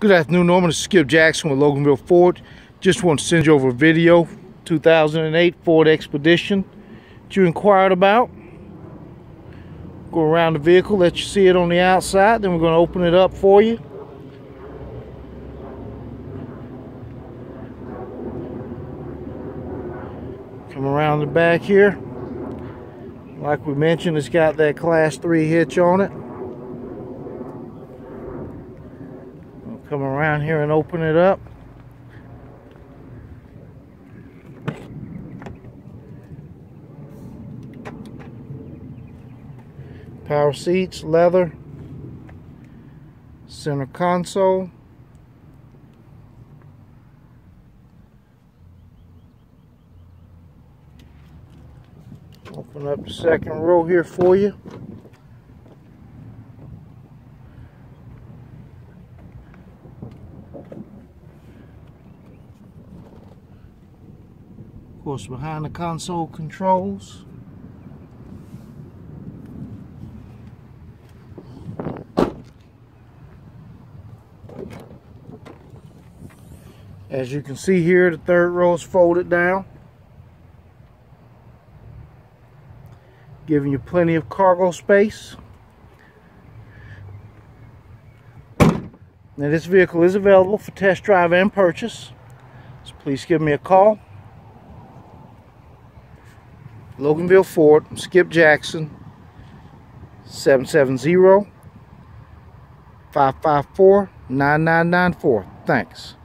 Good afternoon, Norman. This is Skip Jackson with Loganville Ford. Just want to send you over a video, 2008 Ford Expedition that you inquired about. Go around the vehicle, let you see it on the outside, then we're going to open it up for you. Come around the back here. Like we mentioned, it's got that class 3 hitch on it. Come around here and open it up. Power seats, leather, center console. Open up the second row here for you. Of course, behind the console controls. As you can see here, the third row is folded down. Giving you plenty of cargo space. Now this vehicle is available for test drive and purchase. So please give me a call. Loganville Ford, Skip Jackson, 770-554-9994. Thanks.